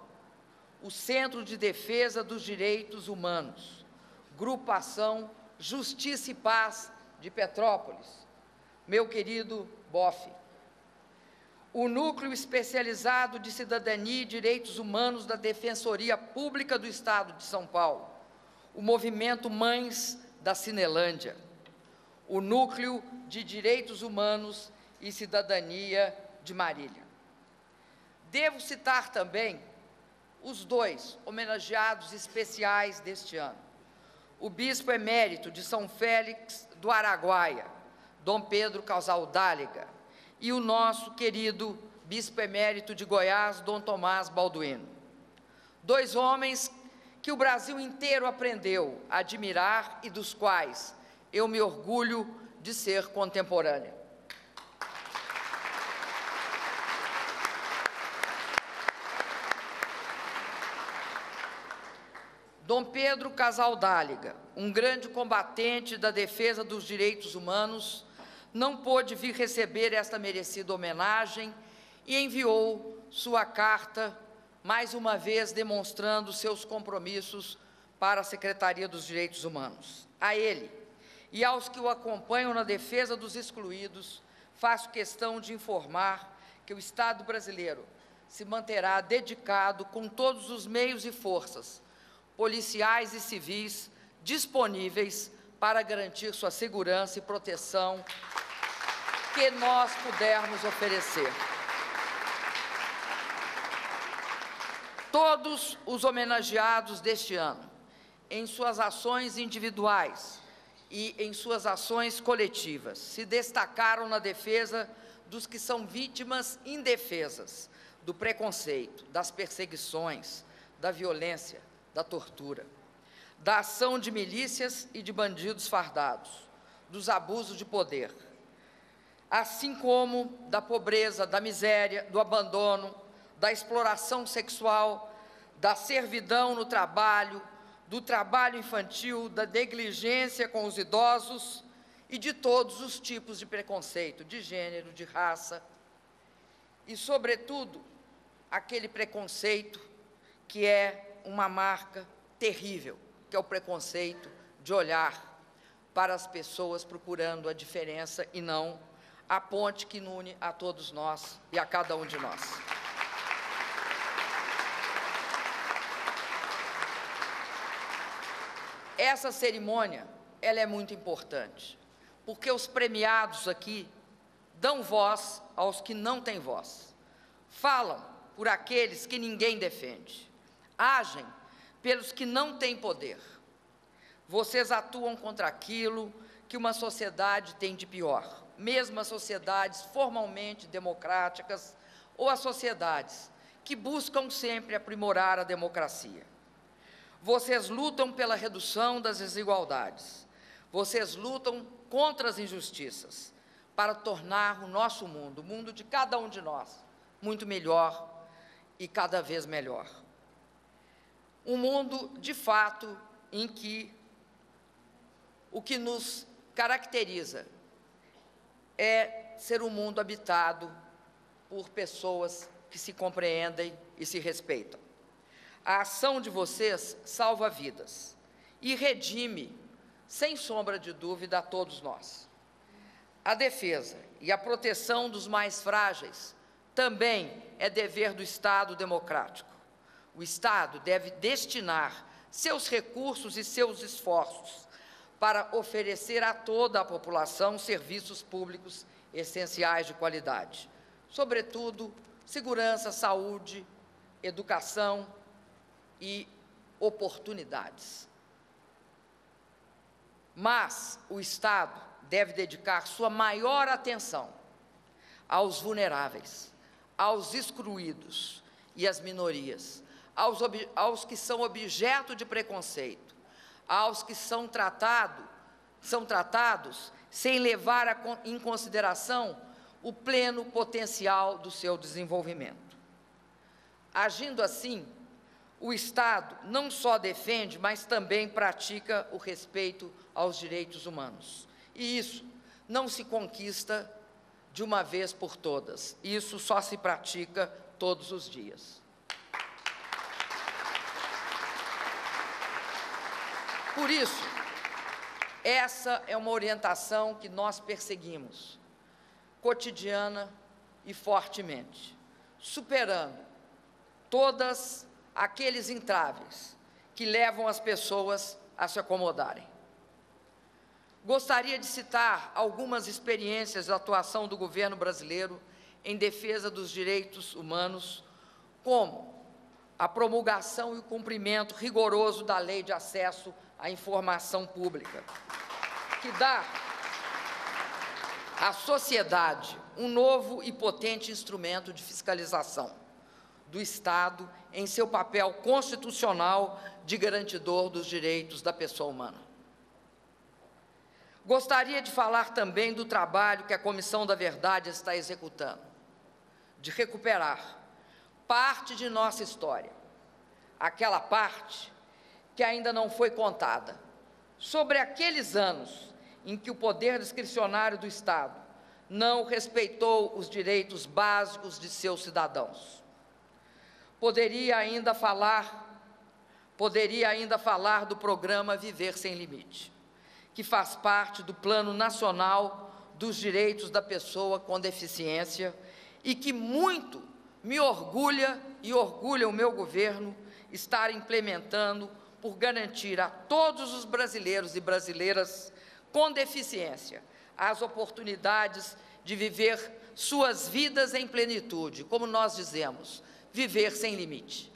o Centro de Defesa dos Direitos Humanos, Grupo Ação Justiça e Paz de Petrópolis, meu querido Boff, o Núcleo Especializado de Cidadania e Direitos Humanos da Defensoria Pública do Estado de São Paulo, o Movimento Mães da Cinelândia, o Núcleo de Direitos Humanos e Cidadania de Marília. Devo citar também os dois homenageados especiais deste ano. O Bispo Emérito de São Félix do Araguaia, Dom Pedro Casaldáliga, e o nosso querido bispo emérito de Goiás, Dom Tomás Balduino. Dois homens que o Brasil inteiro aprendeu a admirar e dos quais eu me orgulho de ser contemporânea. Dom Pedro Casaldáliga, um grande combatente da defesa dos direitos humanos, não pôde vir receber esta merecida homenagem e enviou sua carta, mais uma vez demonstrando seus compromissos para a Secretaria dos Direitos Humanos. A ele e aos que o acompanham na defesa dos excluídos, faço questão de informar que o Estado brasileiro se manterá dedicado com todos os meios e forças policiais e civis disponíveis para garantir sua segurança e proteção que nós pudermos oferecer. Todos os homenageados deste ano, em suas ações individuais e em suas ações coletivas, se destacaram na defesa dos que são vítimas indefesas do preconceito, das perseguições, da violência, da tortura, da ação de milícias e de bandidos fardados, dos abusos de poder, assim como da pobreza, da miséria, do abandono, da exploração sexual, da servidão no trabalho, do trabalho infantil, da negligência com os idosos e de todos os tipos de preconceito, de gênero, de raça, e, sobretudo, aquele preconceito que é uma marca terrível, que é o preconceito de olhar para as pessoas procurando a diferença e não a ponte que une a todos nós e a cada um de nós. Essa cerimônia, ela é muito importante, porque os premiados aqui dão voz aos que não têm voz. Falam por aqueles que ninguém defende. Agem pelos que não têm poder. Vocês atuam contra aquilo que uma sociedade tem de pior mesmo as sociedades formalmente democráticas ou as sociedades que buscam sempre aprimorar a democracia. Vocês lutam pela redução das desigualdades. Vocês lutam contra as injustiças para tornar o nosso mundo, o mundo de cada um de nós, muito melhor e cada vez melhor. Um mundo, de fato, em que o que nos caracteriza é ser um mundo habitado por pessoas que se compreendem e se respeitam. A ação de vocês salva vidas e redime, sem sombra de dúvida, a todos nós. A defesa e a proteção dos mais frágeis também é dever do Estado democrático. O Estado deve destinar seus recursos e seus esforços para oferecer a toda a população serviços públicos essenciais de qualidade, sobretudo segurança, saúde, educação e oportunidades. Mas o Estado deve dedicar sua maior atenção aos vulneráveis, aos excluídos e às minorias, aos, aos que são objeto de preconceito aos que são, tratado, são tratados sem levar em consideração o pleno potencial do seu desenvolvimento. Agindo assim, o Estado não só defende, mas também pratica o respeito aos direitos humanos. E isso não se conquista de uma vez por todas, isso só se pratica todos os dias. Por isso, essa é uma orientação que nós perseguimos, cotidiana e fortemente, superando todas aqueles entraves que levam as pessoas a se acomodarem. Gostaria de citar algumas experiências da atuação do governo brasileiro em defesa dos direitos humanos, como a promulgação e o cumprimento rigoroso da Lei de Acesso a informação pública, que dá à sociedade um novo e potente instrumento de fiscalização do Estado em seu papel constitucional de garantidor dos direitos da pessoa humana. Gostaria de falar também do trabalho que a Comissão da Verdade está executando, de recuperar parte de nossa história, aquela parte que ainda não foi contada, sobre aqueles anos em que o poder discricionário do Estado não respeitou os direitos básicos de seus cidadãos. Poderia ainda falar, poderia ainda falar do programa Viver Sem Limite, que faz parte do Plano Nacional dos Direitos da Pessoa com Deficiência e que muito me orgulha e orgulha o meu governo estar implementando por garantir a todos os brasileiros e brasileiras com deficiência as oportunidades de viver suas vidas em plenitude, como nós dizemos, viver sem limite.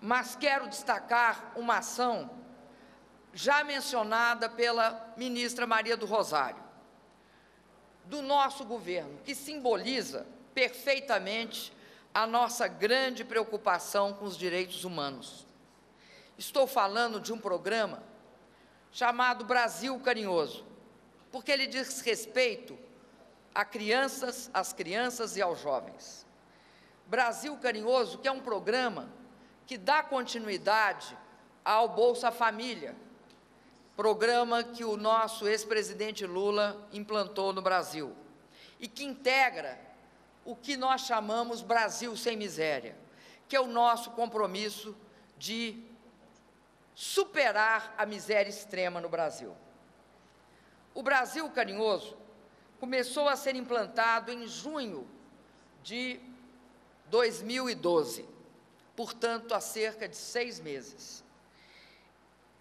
Mas quero destacar uma ação já mencionada pela ministra Maria do Rosário, do nosso governo, que simboliza perfeitamente a nossa grande preocupação com os direitos humanos. Estou falando de um programa chamado Brasil Carinhoso, porque ele diz respeito a crianças, às crianças e aos jovens. Brasil Carinhoso, que é um programa que dá continuidade ao Bolsa Família, programa que o nosso ex-presidente Lula implantou no Brasil e que integra o que nós chamamos Brasil sem miséria, que é o nosso compromisso de superar a miséria extrema no Brasil. O Brasil Carinhoso começou a ser implantado em junho de 2012 portanto, há cerca de seis meses.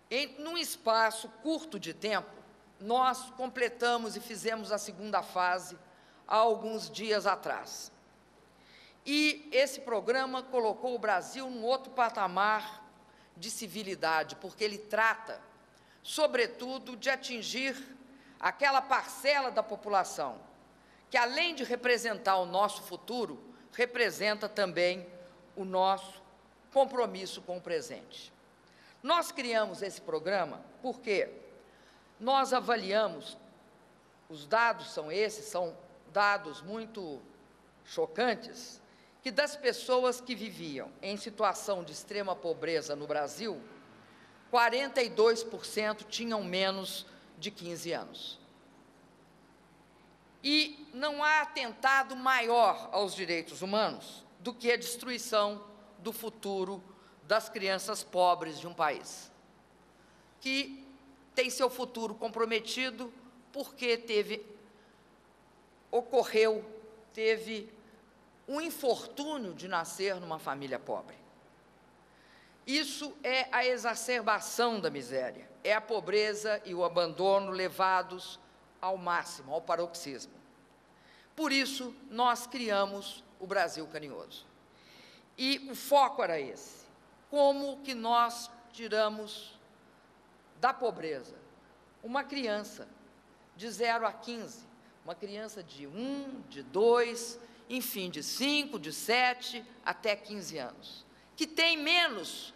Em num espaço curto de tempo, nós completamos e fizemos a segunda fase há alguns dias atrás. E esse programa colocou o Brasil num outro patamar de civilidade, porque ele trata, sobretudo, de atingir aquela parcela da população que, além de representar o nosso futuro, representa também o nosso compromisso com o presente. Nós criamos esse programa porque nós avaliamos, os dados são esses, são dados muito chocantes, que das pessoas que viviam em situação de extrema pobreza no Brasil, 42% tinham menos de 15 anos. E não há atentado maior aos direitos humanos do que a destruição do futuro das crianças pobres de um país, que tem seu futuro comprometido porque teve ocorreu, teve um infortúnio de nascer numa família pobre. Isso é a exacerbação da miséria, é a pobreza e o abandono levados ao máximo, ao paroxismo. Por isso, nós criamos o Brasil Carinhoso. E o foco era esse. Como que nós tiramos da pobreza uma criança de 0 a 15, uma criança de 1, de 2, enfim, de 5, de 7 até 15 anos, que tem menos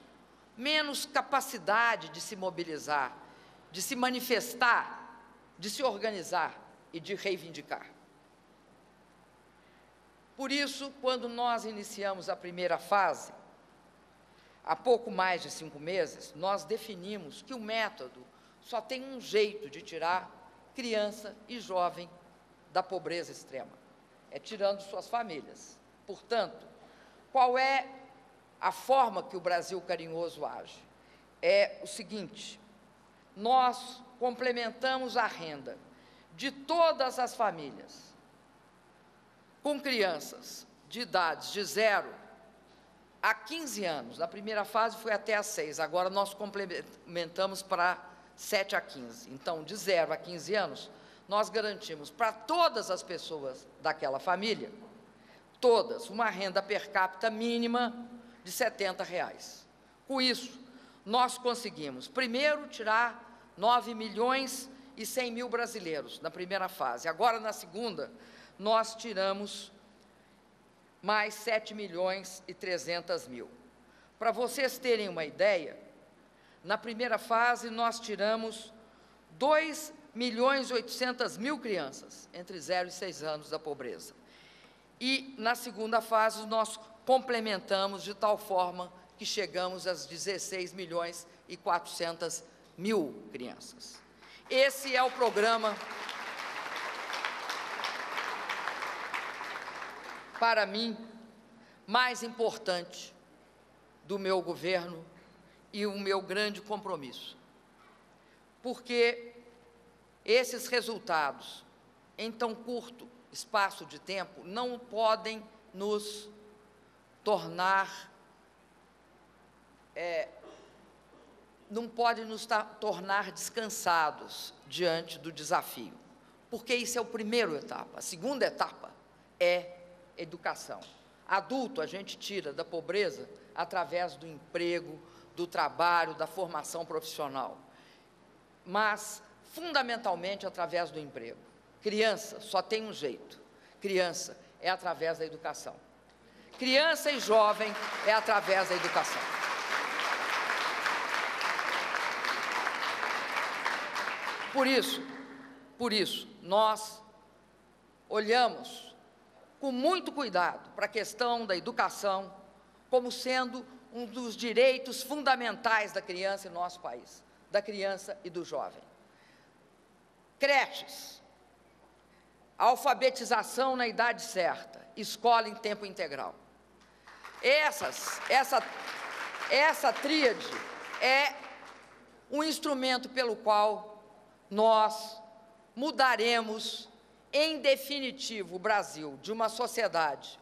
menos capacidade de se mobilizar, de se manifestar, de se organizar e de reivindicar. Por isso, quando nós iniciamos a primeira fase, há pouco mais de cinco meses, nós definimos que o método só tem um jeito de tirar criança e jovem da pobreza extrema: é tirando suas famílias. Portanto, qual é a forma que o Brasil Carinhoso age? É o seguinte: nós complementamos a renda de todas as famílias com crianças de idades de 0 a 15 anos. Na primeira fase foi até a 6, agora nós complementamos para 7 a 15. Então, de 0 a 15 anos, nós garantimos para todas as pessoas daquela família, todas, uma renda per capita mínima de 70 reais. Com isso, nós conseguimos, primeiro, tirar 9 milhões e 100 mil brasileiros na primeira fase. Agora, na segunda, nós tiramos mais 7 milhões e 300 mil. Para vocês terem uma ideia, na primeira fase nós tiramos 2 milhões e 800 mil crianças entre 0 e 6 anos da pobreza. E na segunda fase nós complementamos de tal forma que chegamos às 16 milhões e 400 mil crianças. Esse é o programa para mim, mais importante do meu governo e o meu grande compromisso. Porque esses resultados, em tão curto espaço de tempo, não podem nos tornar é, não pode nos tornar descansados diante do desafio, porque isso é o primeiro etapa. A segunda etapa é educação. Adulto a gente tira da pobreza através do emprego, do trabalho, da formação profissional, mas fundamentalmente através do emprego. Criança só tem um jeito: criança é através da educação. Criança e jovem é através da educação. Por isso, por isso, nós olhamos com muito cuidado para a questão da educação como sendo um dos direitos fundamentais da criança em nosso país, da criança e do jovem. Creches, alfabetização na idade certa, escola em tempo integral. Essas, essa, essa tríade é um instrumento pelo qual nós mudaremos, em definitivo, o Brasil de uma sociedade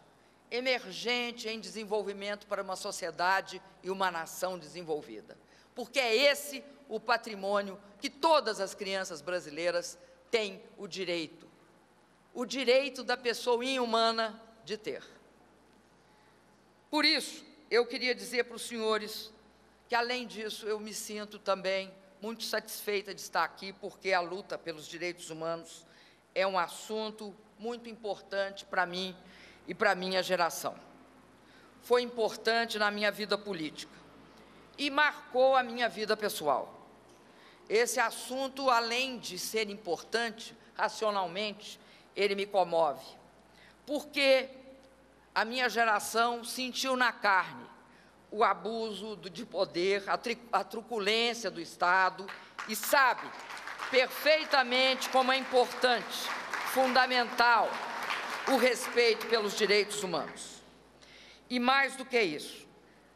emergente em desenvolvimento para uma sociedade e uma nação desenvolvida. Porque é esse o patrimônio que todas as crianças brasileiras têm o direito. O direito da pessoa humana de ter. Por isso, eu queria dizer para os senhores que, além disso, eu me sinto também muito satisfeita de estar aqui, porque a luta pelos direitos humanos é um assunto muito importante para mim e para a minha geração. Foi importante na minha vida política e marcou a minha vida pessoal. Esse assunto, além de ser importante racionalmente, ele me comove, porque a minha geração sentiu na carne o abuso de poder, a, truculência do Estado e sabe perfeitamente como é importante, fundamental, o respeito pelos direitos humanos. E mais do que isso,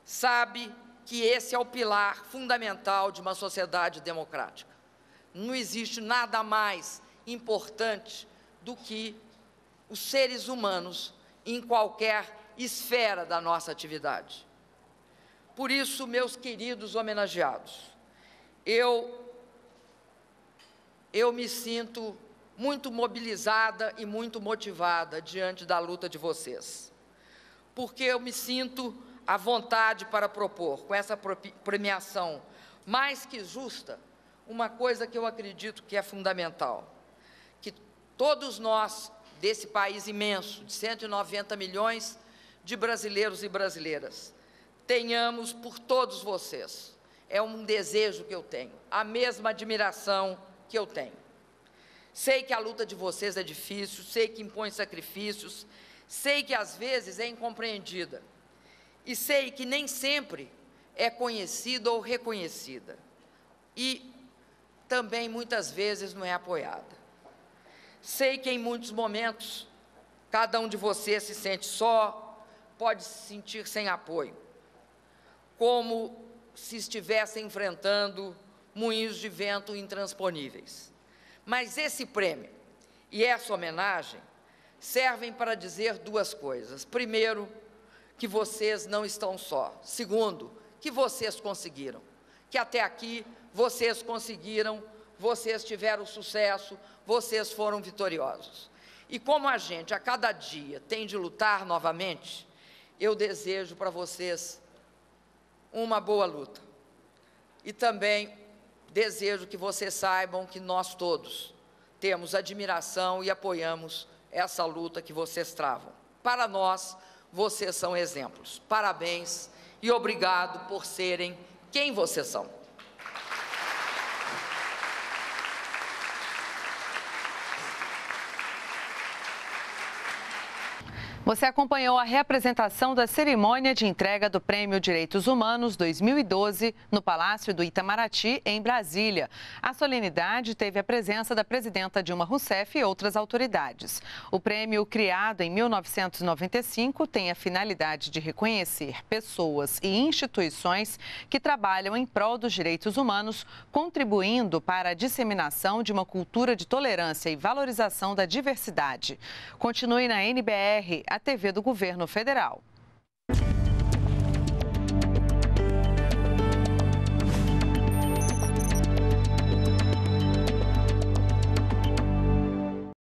sabe que esse é o pilar fundamental de uma sociedade democrática. Não existe nada mais importante do que os seres humanos em qualquer esfera da nossa atividade. Por isso, meus queridos homenageados, eu, eu me sinto muito mobilizada e muito motivada diante da luta de vocês, porque eu me sinto à vontade para propor, com essa premiação mais que justa, uma coisa que eu acredito que é fundamental, que todos nós desse país imenso, de 190 milhões de brasileiros e brasileiras, tenhamos por todos vocês. É um desejo que eu tenho, a mesma admiração que eu tenho. Sei que a luta de vocês é difícil, sei que impõe sacrifícios, sei que às vezes é incompreendida, e sei que nem sempre é conhecida ou reconhecida, e também muitas vezes não é apoiada. Sei que em muitos momentos cada um de vocês se sente só, pode se sentir sem apoio como se estivesse enfrentando moinhos de vento intransponíveis. Mas esse prêmio e essa homenagem servem para dizer duas coisas. Primeiro, que vocês não estão só. Segundo, que vocês conseguiram. Que até aqui vocês conseguiram, vocês tiveram sucesso, vocês foram vitoriosos. E como a gente a cada dia tem de lutar novamente, eu desejo para vocês uma boa luta. E também desejo que vocês saibam que nós todos temos admiração e apoiamos essa luta que vocês travam. Para nós, vocês são exemplos. Parabéns e obrigado por serem quem vocês são. Você acompanhou a reapresentação da cerimônia de entrega do Prêmio Direitos Humanos 2012 no Palácio do Itamaraty, em Brasília. A solenidade teve a presença da presidenta Dilma Rousseff e outras autoridades. O prêmio, criado em 1995, tem a finalidade de reconhecer pessoas e instituições que trabalham em prol dos direitos humanos, contribuindo para a disseminação de uma cultura de tolerância e valorização da diversidade. Continue na NBR a TV do Governo Federal.